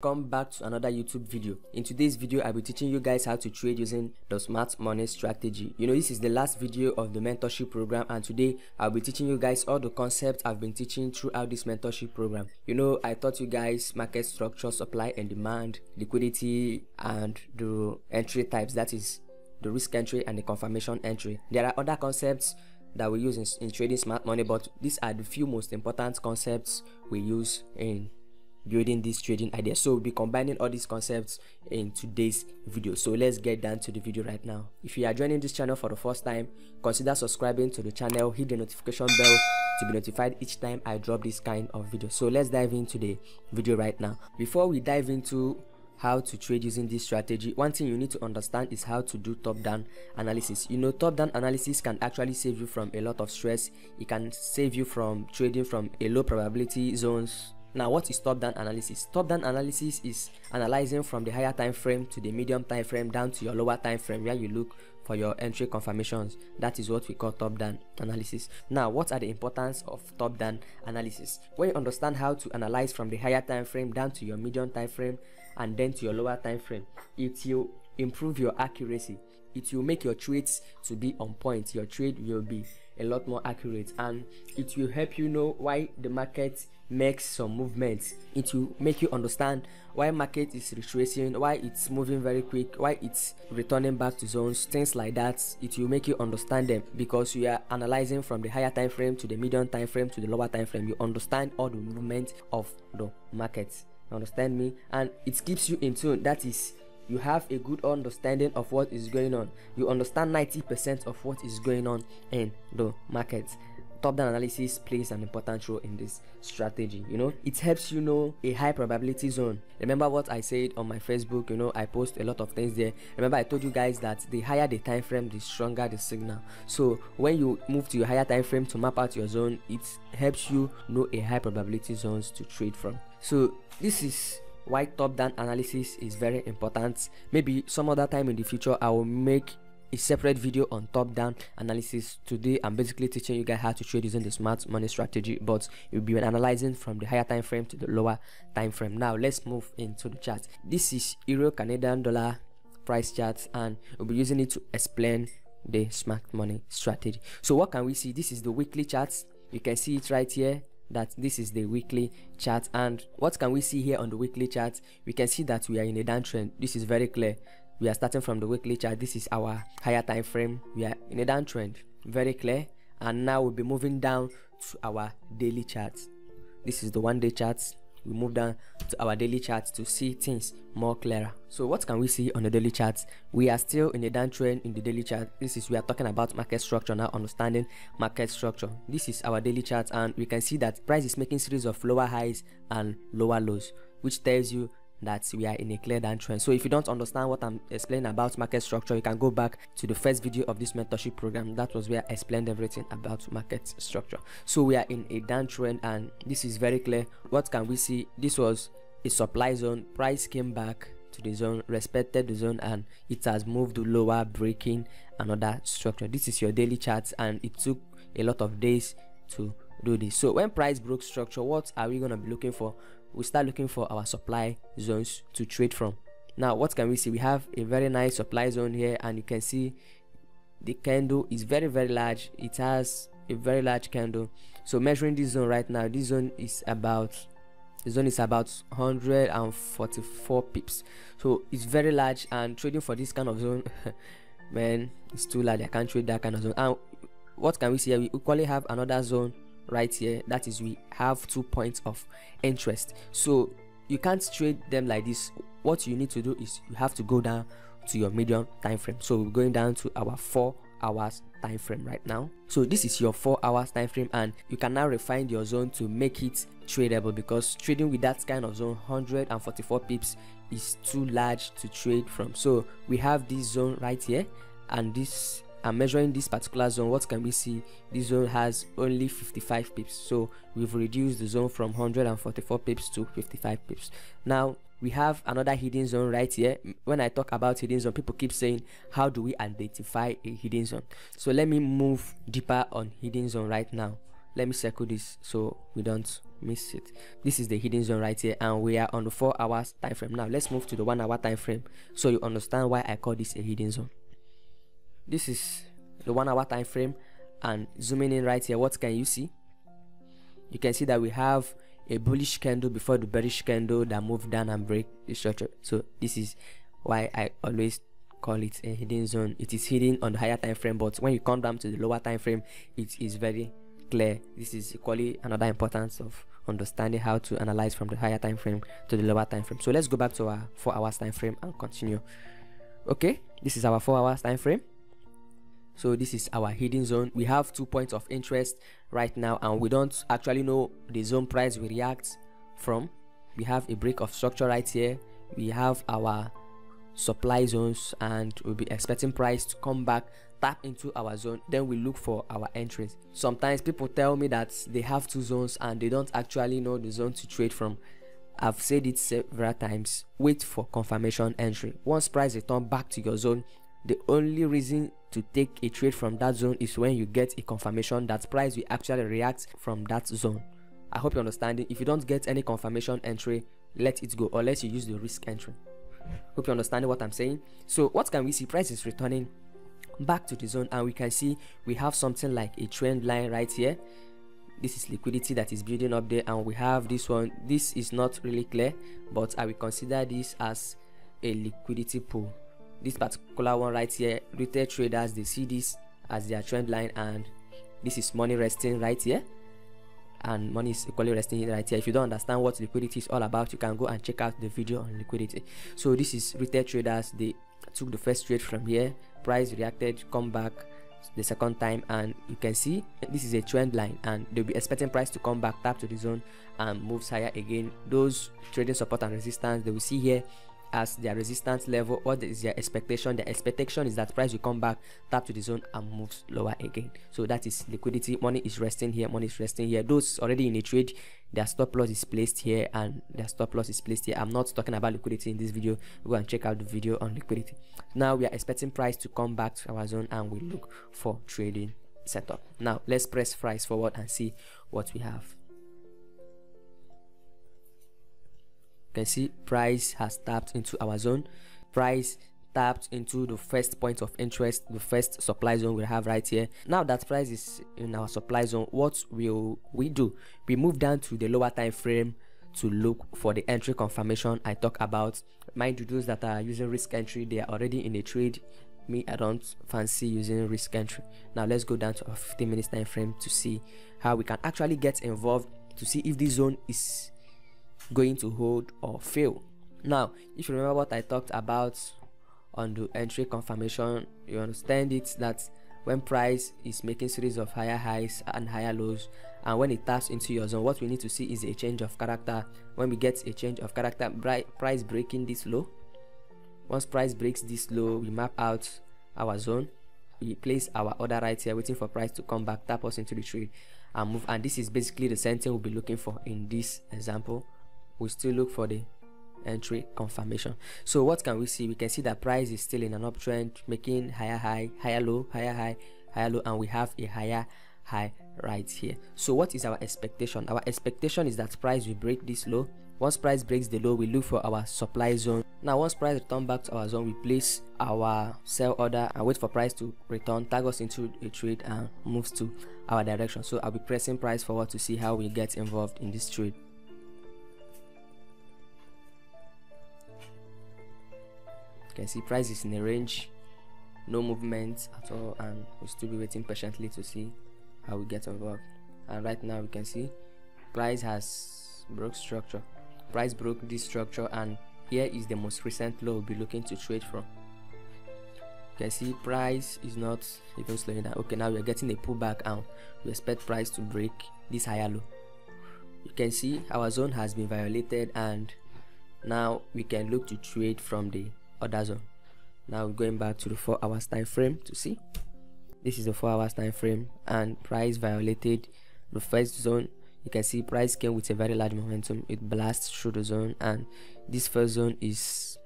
Welcome back to another YouTube video. In today's video, I'll be teaching you guys how to trade using the smart money strategy. You know, this is the last video of the mentorship program and today I'll be teaching you guys all the concepts I've been teaching throughout this mentorship program. You know, I taught you guys market structure, supply and demand, liquidity and the entry types that is the risk entry and the confirmation entry. There are other concepts that we use in, in trading smart money but these are the few most important concepts we use in building this trading idea so we'll be combining all these concepts in today's video. So let's get down to the video right now. If you are joining this channel for the first time consider subscribing to the channel. Hit the notification bell to be notified each time i drop this kind of video. So let's dive into the video right now. Before we dive into how to trade using this strategy one thing you need to understand is how to do top-down analysis. You know top-down analysis can actually save you from a lot of stress. It can save you from trading from a low probability zones now, what is top-down analysis? Top-down analysis is analyzing from the higher time frame to the medium time frame down to your lower time frame where you look for your entry confirmations. That is what we call top-down analysis. Now, what are the importance of top-down analysis? When you understand how to analyze from the higher time frame down to your medium time frame and then to your lower time frame, it will improve your accuracy. It will make your trades to be on point. Your trade will be a lot more accurate and it will help you know why the market makes some movements. It will make you understand why market is retracing why it's moving very quick why it's returning back to zones things like that. It will make you understand them because you are analyzing from the higher time frame to the medium time frame to the lower time frame. You understand all the movement of the market. Understand me? And it keeps you in tune. That is you have a good understanding of what is going on. You understand 90% of what is going on in the market. Top-down analysis plays an important role in this strategy you know. It helps you know a high probability zone. Remember what i said on my facebook you know i post a lot of things there. Remember i told you guys that the higher the time frame the stronger the signal. So when you move to your higher time frame to map out your zone it helps you know a high probability zones to trade from. So this is why top-down analysis is very important. Maybe some other time in the future i will make a separate video on top-down analysis today. I'm basically teaching you guys how to trade using the smart money strategy but you'll be analyzing from the higher time frame to the lower time frame. Now let's move into the chart. This is euro canadian dollar price chart and we'll be using it to explain the smart money strategy. So what can we see? This is the weekly chart. You can see it right here that this is the weekly chart and what can we see here on the weekly chart we can see that we are in a downtrend this is very clear. We are starting from the weekly chart this is our higher time frame. We are in a downtrend very clear. And now we'll be moving down to our daily chart this is the one day chart we move down to our daily chart to see things more clearer. So what can we see on the daily chart we are still in a downtrend in the daily chart this is we are talking about market structure now understanding market structure. This is our daily chart and we can see that price is making series of lower highs and lower lows which tells you that we are in a clear downtrend. So if you don't understand what I'm explaining about market structure, you can go back to the first video of this mentorship program. That was where I explained everything about market structure. So we are in a downtrend and this is very clear. What can we see? This was a supply zone. Price came back to the zone, respected the zone and it has moved lower, breaking another structure. This is your daily charts and it took a lot of days to do this. So when price broke structure, what are we going to be looking for? We start looking for our supply zones to trade from. Now what can we see? We have a very nice supply zone here and you can see the candle is very very large. It has a very large candle. So measuring this zone right now this zone is about the zone is about 144 pips. So it's very large and trading for this kind of zone man it's too large. I can't trade that kind of zone. And what can we see here? We equally have another zone right here that is we have two points of interest. So you can't trade them like this. What you need to do is you have to go down to your medium time frame. So we're going down to our four hours time frame right now. So this is your four hours time frame and you can now refine your zone to make it tradable because trading with that kind of zone 144 pips is too large to trade from. So we have this zone right here and this I'm measuring this particular zone. What can we see? This zone has only 55 pips. So we've reduced the zone from 144 pips to 55 pips. Now we have another hidden zone right here. When i talk about hidden zone people keep saying how do we identify a hidden zone? So let me move deeper on hidden zone right now. Let me circle this so we don't miss it. This is the hidden zone right here and we are on the four hours time frame. Now let's move to the one hour time frame so you understand why i call this a hidden zone this is the one hour time frame and zooming in right here. What can you see? You can see that we have a bullish candle before the bearish candle that moved down and break the structure. So this is why i always call it a hidden zone. It is hidden on the higher time frame but when you come down to the lower time frame it is very clear. This is equally another importance of understanding how to analyze from the higher time frame to the lower time frame. So let's go back to our four hours time frame and continue. Okay this is our four hours time frame so this is our hidden zone. We have two points of interest right now and we don't actually know the zone price we react from. We have a break of structure right here. We have our supply zones and we'll be expecting price to come back tap into our zone. Then we look for our entries. Sometimes people tell me that they have two zones and they don't actually know the zone to trade from. I've said it several times. Wait for confirmation entry. Once price return back to your zone the only reason to take a trade from that zone is when you get a confirmation that price will actually react from that zone. I hope you understand. It if you don't get any confirmation entry let it go unless you use the risk entry. Hope you understand what i'm saying. So what can we see? Price is returning back to the zone and we can see we have something like a trend line right here. This is liquidity that is building up there and we have this one. This is not really clear but i will consider this as a liquidity pool this particular one right here retail traders they see this as their trend line and this is money resting right here. And money is equally resting right here. If you don't understand what liquidity is all about you can go and check out the video on liquidity. So this is retail traders they took the first trade from here. Price reacted come back the second time and you can see this is a trend line. And they'll be expecting price to come back tap to the zone and moves higher again. Those trading support and resistance they will see here as their resistance level what is their expectation. The expectation is that price will come back tap to the zone and moves lower again. So that is liquidity. Money is resting here money is resting here. Those already in a trade their stop loss is placed here and their stop loss is placed here. I'm not talking about liquidity in this video. Go and check out the video on liquidity. Now we are expecting price to come back to our zone and we look for trading setup. Now let's press price forward and see what we have can see price has tapped into our zone. Price tapped into the first point of interest the first supply zone we have right here. Now that price is in our supply zone what will we do? We move down to the lower time frame to look for the entry confirmation i talk about. Mind you those that are using risk entry they are already in a trade. Me i don't fancy using risk entry. Now let's go down to a 15 minutes time frame to see how we can actually get involved to see if this zone is going to hold or fail. Now if you remember what i talked about on the entry confirmation you understand it that when price is making series of higher highs and higher lows and when it taps into your zone what we need to see is a change of character. When we get a change of character price breaking this low once price breaks this low we map out our zone. We place our order right here waiting for price to come back tap us into the trade and move. And this is basically the thing we'll be looking for in this example we still look for the entry confirmation. So what can we see? We can see that price is still in an uptrend making higher high higher low higher high higher low and we have a higher high right here. So what is our expectation? Our expectation is that price will break this low. Once price breaks the low we look for our supply zone. Now once price return back to our zone we place our sell order and wait for price to return tag us into a trade and moves to our direction. So i'll be pressing price forward to see how we get involved in this trade can see price is in a range. No movement at all and we'll still be waiting patiently to see how we get involved and right now we can see price has broke structure. Price broke this structure and here is the most recent low we'll be looking to trade from. You can see price is not even slowing down. Okay now we're getting a pullback and we expect price to break this higher low. You can see our zone has been violated and now we can look to trade from the zone now going back to the four hours time frame to see. This is the four hours time frame and price violated the first zone. You can see price came with a very large momentum. It blasts through the zone and this first zone is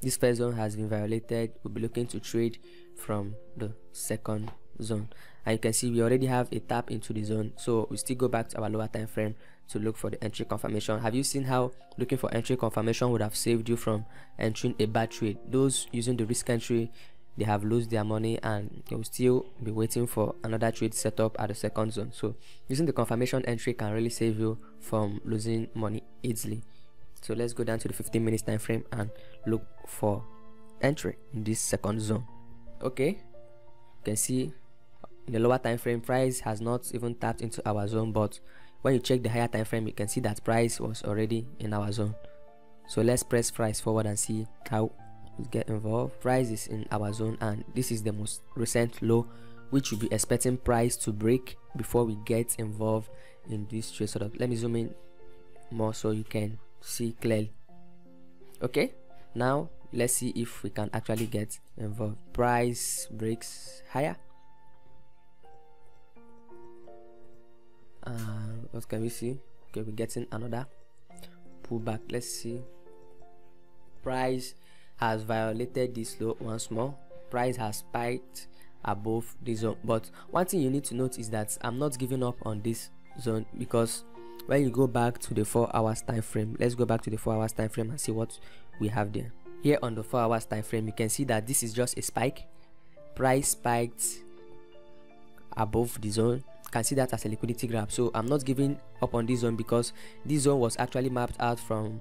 this first zone has been violated. We'll be looking to trade from the second zone and you can see we already have a tap into the zone so we still go back to our lower time frame to look for the entry confirmation. Have you seen how looking for entry confirmation would have saved you from entering a bad trade? Those using the risk entry they have lost their money and they will still be waiting for another trade setup at the second zone. So using the confirmation entry can really save you from losing money easily. So let's go down to the 15 minutes time frame and look for entry in this second zone. Okay you can see in the lower time frame price has not even tapped into our zone but when you check the higher time frame you can see that price was already in our zone. So let's press price forward and see how we get involved. Price is in our zone and this is the most recent low which you'll be expecting price to break before we get involved in this trade of let me zoom in more so you can see clearly. Okay now let's see if we can actually get involved. Price breaks higher uh, what can we see? Okay we're getting another pullback. Let's see. Price has violated this low once more. Price has spiked above this zone. But one thing you need to note is that i'm not giving up on this zone because when you go back to the four hours time frame let's go back to the four hours time frame and see what we have there. Here on the 4 hours time frame you can see that this is just a spike. Price spiked above the zone can see that as a liquidity grab. So i'm not giving up on this zone because this zone was actually mapped out from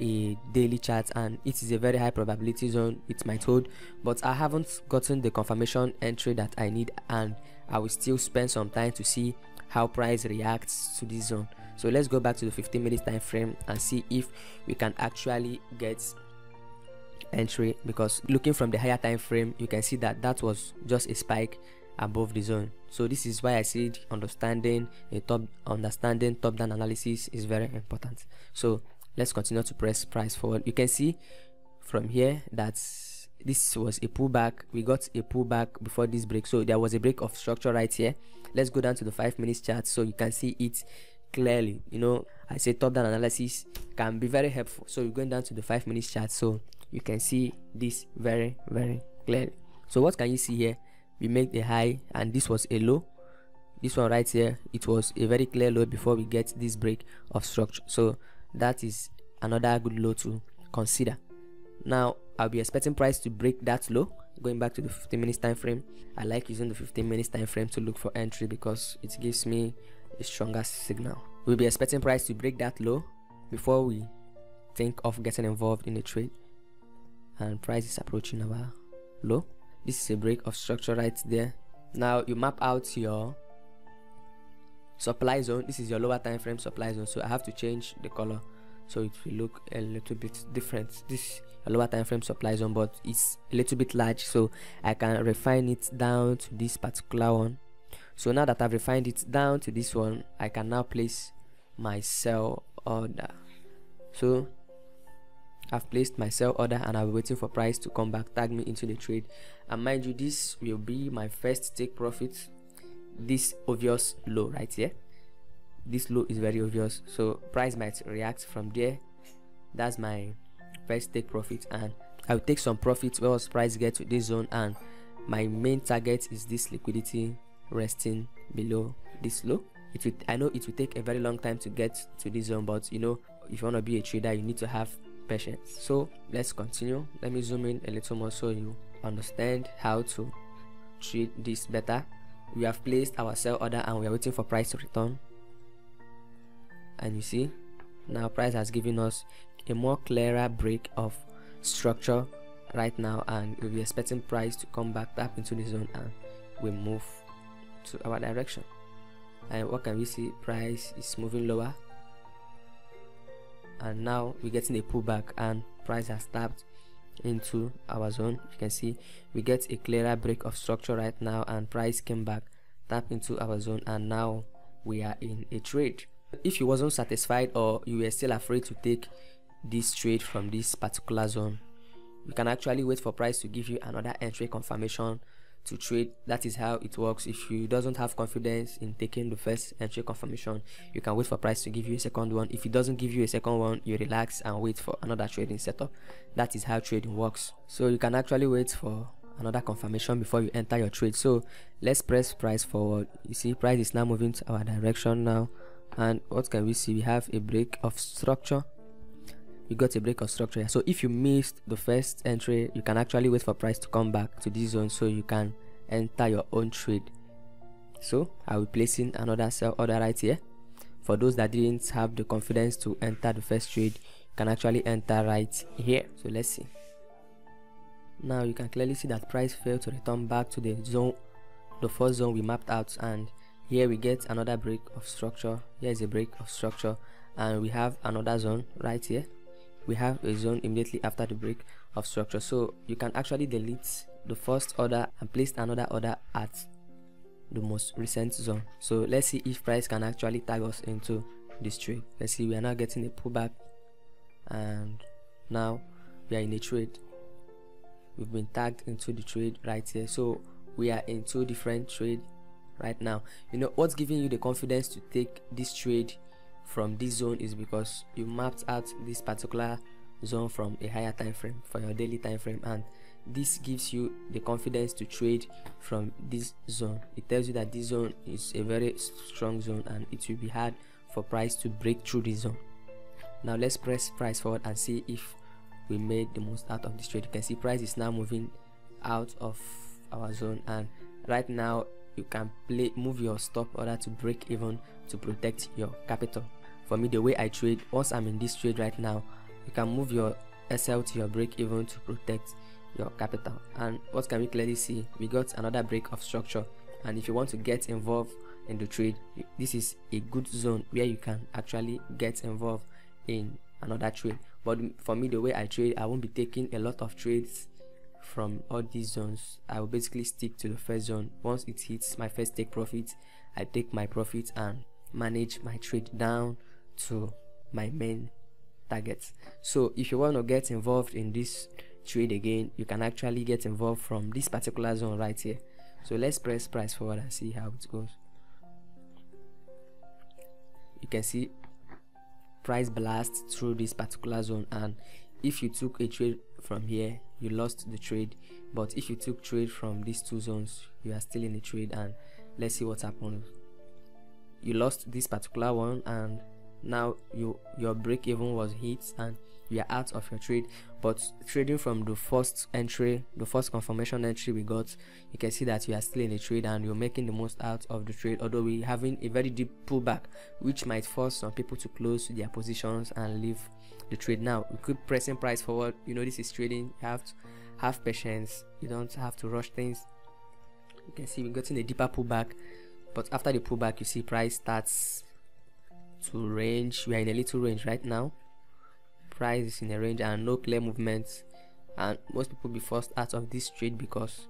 a daily chart and it is a very high probability zone. It might hold but i haven't gotten the confirmation entry that i need and i will still spend some time to see how price reacts to this zone. So let's go back to the 15 minutes time frame and see if we can actually get entry because looking from the higher time frame you can see that that was just a spike above the zone so this is why i said understanding a top understanding top down analysis is very important. So let's continue to press price forward. You can see from here that this was a pullback. We got a pullback before this break. So there was a break of structure right here. Let's go down to the five minutes chart so you can see it clearly. You know i say top down analysis can be very helpful. So we're going down to the five minutes chart so you can see this very very clearly. So what can you see here we make the high and this was a low. This one right here it was a very clear low before we get this break of structure. So that is another good low to consider. Now i'll be expecting price to break that low. Going back to the 15 minutes time frame i like using the 15 minutes time frame to look for entry because it gives me a stronger signal. We'll be expecting price to break that low before we think of getting involved in a trade and price is approaching our low this is a break of structure right there. Now you map out your supply zone. This is your lower time frame supply zone. So i have to change the color so it will look a little bit different. This a lower time frame supply zone but it's a little bit large. So i can refine it down to this particular one. So now that i've refined it down to this one i can now place my sell order. So I've placed my sell order and I'll be waiting for price to come back, tag me into the trade. And mind you, this will be my first take profit. This obvious low right here. This low is very obvious. So price might react from there. That's my first take profit and I'll take some profits once price get to this zone and my main target is this liquidity resting below this low. It will, I know it will take a very long time to get to this zone, but you know, if you want to be a trader, you need to have patience. So let's continue. Let me zoom in a little more so you understand how to treat this better. We have placed our sell order and we are waiting for price to return. And you see now price has given us a more clearer break of structure right now and we'll be expecting price to come back up into the zone and we move to our direction. And what can we see? Price is moving lower and now we're getting a pullback and price has tapped into our zone. You can see we get a clearer break of structure right now and price came back tap into our zone and now we are in a trade. If you wasn't satisfied or you were still afraid to take this trade from this particular zone you can actually wait for price to give you another entry confirmation to trade. That is how it works. If you doesn't have confidence in taking the first entry confirmation you can wait for price to give you a second one. If it doesn't give you a second one you relax and wait for another trading setup. That is how trading works. So you can actually wait for another confirmation before you enter your trade. So let's press price forward. You see price is now moving to our direction now. And what can we see? We have a break of structure you got a break of structure here. so if you missed the first entry you can actually wait for price to come back to this zone so you can enter your own trade. So i'll be placing another sell order right here. For those that didn't have the confidence to enter the first trade you can actually enter right here. So let's see. Now you can clearly see that price failed to return back to the zone the first zone we mapped out. And here we get another break of structure. Here is a break of structure. And we have another zone right here we have a zone immediately after the break of structure. So you can actually delete the first order and place another order at the most recent zone. So let's see if price can actually tag us into this trade. Let's see we are now getting a pullback and now we are in a trade. We've been tagged into the trade right here. So we are in two different trade right now. You know what's giving you the confidence to take this trade from this zone is because you mapped out this particular zone from a higher time frame for your daily time frame and this gives you the confidence to trade from this zone. It tells you that this zone is a very strong zone and it will be hard for price to break through this zone. Now let's press price forward and see if we made the most out of this trade. You can see price is now moving out of our zone and right now you can play move your stop order to break even to protect your capital. For me the way i trade once i'm in this trade right now you can move your sl to your break even to protect your capital. And what can we clearly see? We got another break of structure. And if you want to get involved in the trade this is a good zone where you can actually get involved in another trade. But for me the way i trade i won't be taking a lot of trades from all these zones. I will basically stick to the first zone. Once it hits my first take profit i take my profit and manage my trade down to my main targets. So if you want to get involved in this trade again you can actually get involved from this particular zone right here. So let's press price forward and see how it goes. You can see price blast through this particular zone and if you took a trade from here you lost the trade. But if you took trade from these two zones you are still in the trade and let's see what happens you lost this particular one and now you your break even was hit and you are out of your trade. But trading from the first entry the first confirmation entry we got you can see that you are still in the trade and you're making the most out of the trade. Although we're having a very deep pullback which might force some people to close their positions and leave the trade. Now we keep pressing price forward. You know this is trading. You have to have patience. You don't have to rush things. You can see we're getting a deeper pullback but after the pullback you see price starts to range. We are in a little range right now. Price is in a range and no clear movements and most people be forced out of this trade because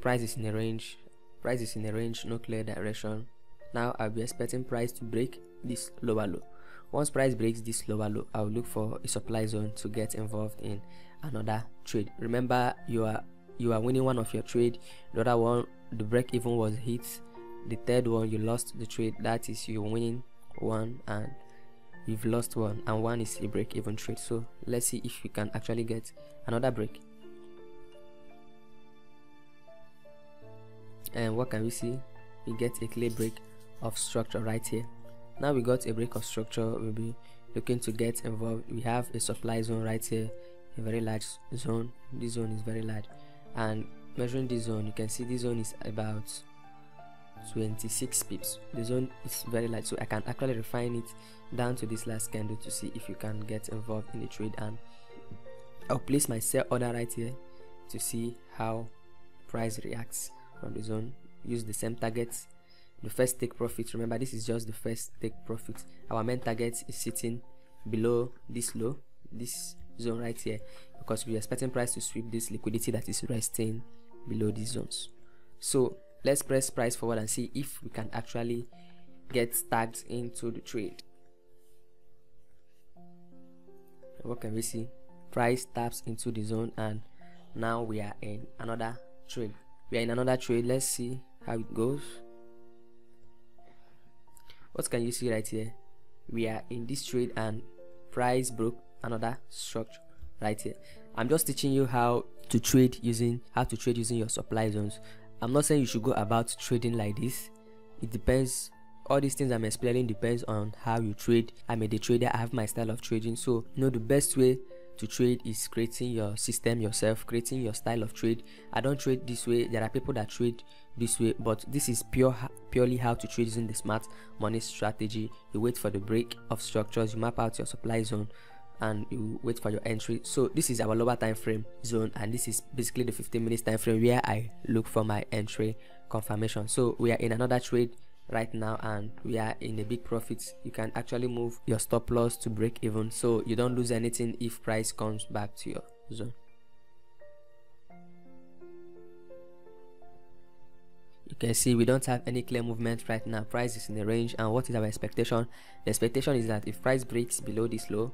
price is in a range. Price is in a range no clear direction. Now i'll be expecting price to break this lower low. Once price breaks this lower low i'll look for a supply zone to get involved in another trade. Remember you are you are winning one of your trade. The other one the break even was hit the third one you lost the trade. That is you're winning one and you've lost one. And one is a break even trade. So let's see if we can actually get another break. And what can we see? We get a clear break of structure right here. Now we got a break of structure. We'll be looking to get involved. We have a supply zone right here a very large zone. This zone is very large. And measuring this zone you can see this zone is about 26 pips. The zone is very light so i can actually refine it down to this last candle to see if you can get involved in the trade. And i'll place my sell order right here to see how price reacts from the zone. Use the same targets the first take profit remember this is just the first take profit. Our main target is sitting below this low this zone right here because we're expecting price to sweep this liquidity that is resting below these zones. So let's press price forward and see if we can actually get tagged into the trade. What can we see? Price taps into the zone and now we are in another trade. We are in another trade. Let's see how it goes. What can you see right here? We are in this trade and price broke another structure right here. I'm just teaching you how to trade using how to trade using your supply zones i'm not saying you should go about trading like this. It depends all these things i'm explaining depends on how you trade. I'm a day trader i have my style of trading. So you know the best way to trade is creating your system yourself creating your style of trade. I don't trade this way. There are people that trade this way but this is pure purely how to trade using the smart money strategy. You wait for the break of structures you map out your supply zone and you wait for your entry. So this is our lower time frame zone and this is basically the 15 minutes time frame where i look for my entry confirmation. So we are in another trade right now and we are in a big profit. You can actually move your stop loss to break even. So you don't lose anything if price comes back to your zone. You can see we don't have any clear movement right now. Price is in the range and what is our expectation? The expectation is that if price breaks below this low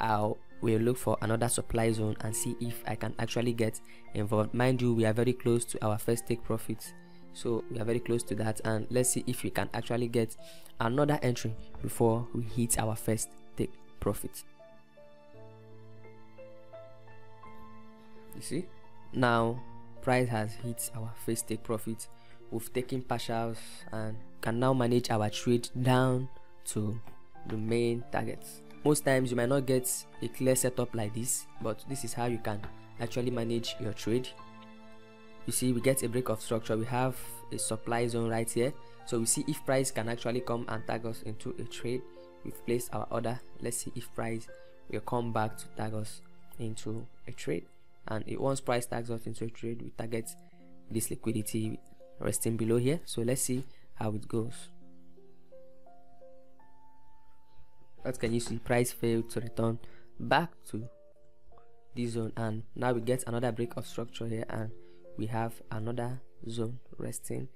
i will look for another supply zone and see if i can actually get involved. Mind you we are very close to our first take profit. so we are very close to that and let's see if we can actually get another entry before we hit our first take profit you see? Now price has hit our first take profit we've taken partials and can now manage our trade down to the main targets most times you might not get a clear setup like this but this is how you can actually manage your trade. You see we get a break of structure. We have a supply zone right here. So we see if price can actually come and tag us into a trade we've placed our order. Let's see if price will come back to tag us into a trade. And it once price tags us into a trade we target this liquidity resting below here. So let's see how it goes what can you see? Price failed to return back to this zone. And now we get another break of structure here and we have another zone resting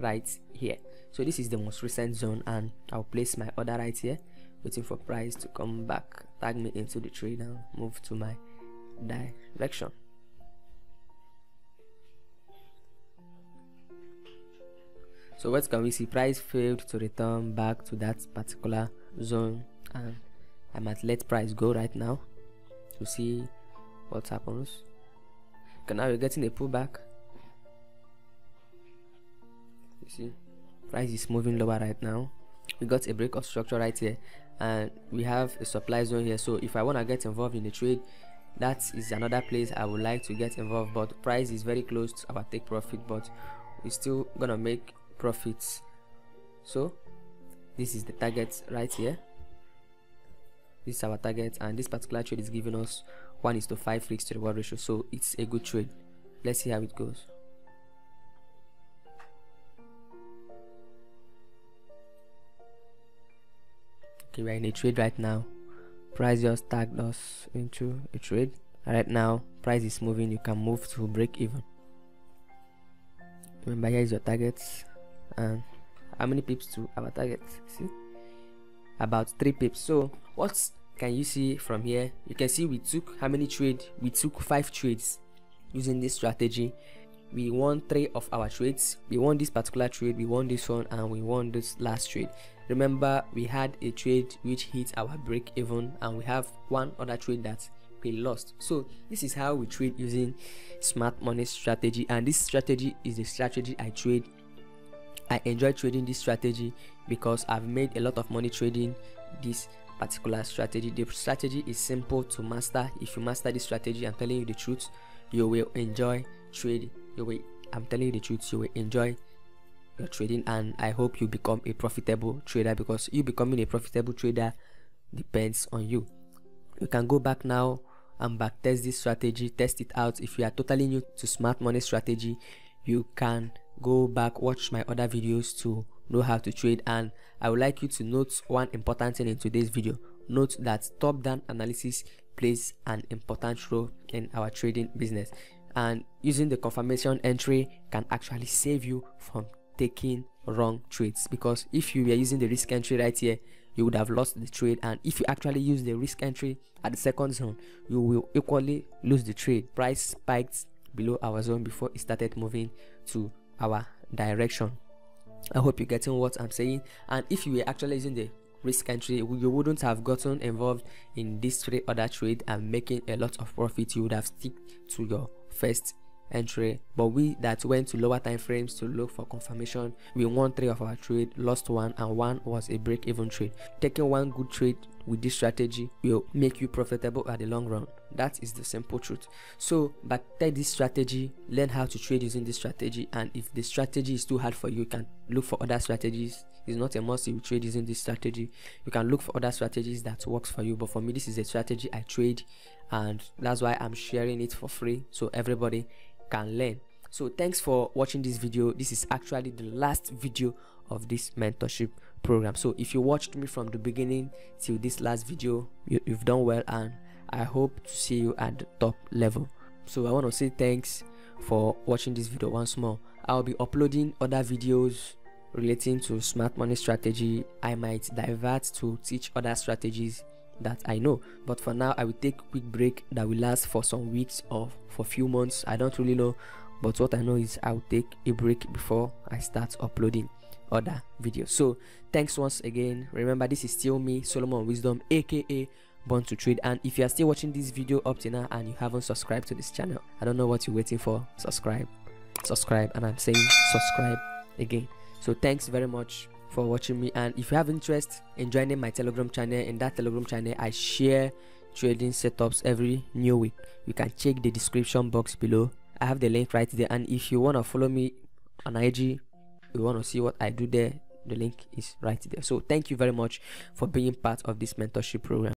right here. So this is the most recent zone and i'll place my order right here waiting for price to come back tag me into the trade and move to my direction. So what can we see? Price failed to return back to that particular zone and i might let price go right now to see what happens. Okay now we're getting a pullback. You see price is moving lower right now. We got a break of structure right here and we have a supply zone here. So if i want to get involved in the trade that is another place i would like to get involved but price is very close to our take profit but we're still gonna make profits. So this is the target right here this is our target and this particular trade is giving us 1 is to 5 risk to reward ratio so it's a good trade. Let's see how it goes. Okay we're in a trade right now. Price just tagged us into a trade. Right now price is moving. You can move to break even. Remember here is your target and how many pips to our target? See about three pips. So what can you see from here? You can see we took how many trade? We took five trades using this strategy. We won three of our trades. We won this particular trade we won this one and we won this last trade. Remember we had a trade which hit our break even and we have one other trade that we lost. So this is how we trade using smart money strategy and this strategy is the strategy i trade. I enjoy trading this strategy because i've made a lot of money trading this particular strategy. The strategy is simple to master. If you master this strategy i'm telling you the truth you will enjoy trading. You will i'm telling you the truth you will enjoy your trading and i hope you become a profitable trader because you becoming a profitable trader depends on you. You can go back now and back test this strategy test it out. If you are totally new to smart money strategy you can go back watch my other videos to know how to trade and i would like you to note one important thing in today's video. Note that top down analysis plays an important role in our trading business and using the confirmation entry can actually save you from taking wrong trades because if you were using the risk entry right here you would have lost the trade and if you actually use the risk entry at the second zone you will equally lose the trade. Price spiked below our zone before it started moving to our direction i hope you're getting what i'm saying. And if you were actually using the risk entry you wouldn't have gotten involved in this three other trade and making a lot of profit. You would have stick to your first entry. But we that went to lower time frames to look for confirmation we won three of our trade lost one and one was a break even trade. Taking one good trade with this strategy will make you profitable at the long run. That is the simple truth. So but take this strategy learn how to trade using this strategy and if the strategy is too hard for you you can look for other strategies. It's not a must you trade using this strategy. You can look for other strategies that works for you but for me this is a strategy i trade and that's why i'm sharing it for free so everybody can learn. So thanks for watching this video. This is actually the last video of this mentorship program so if you watched me from the beginning till this last video you, you've done well and i hope to see you at the top level so i want to say thanks for watching this video once more i'll be uploading other videos relating to smart money strategy i might divert to teach other strategies that I know. But for now, I will take a quick break that will last for some weeks or for few months. I don't really know. But what I know is I'll take a break before I start uploading other videos. So thanks once again. Remember, this is still me, Solomon Wisdom, aka Born to Trade. And if you are still watching this video up to now and you haven't subscribed to this channel, I don't know what you're waiting for. Subscribe, subscribe, and I'm saying subscribe again. So thanks very much for watching me and if you have interest in joining my telegram channel in that telegram channel i share trading setups every new week you can check the description box below i have the link right there and if you want to follow me on ig you want to see what i do there the link is right there. So thank you very much for being part of this mentorship program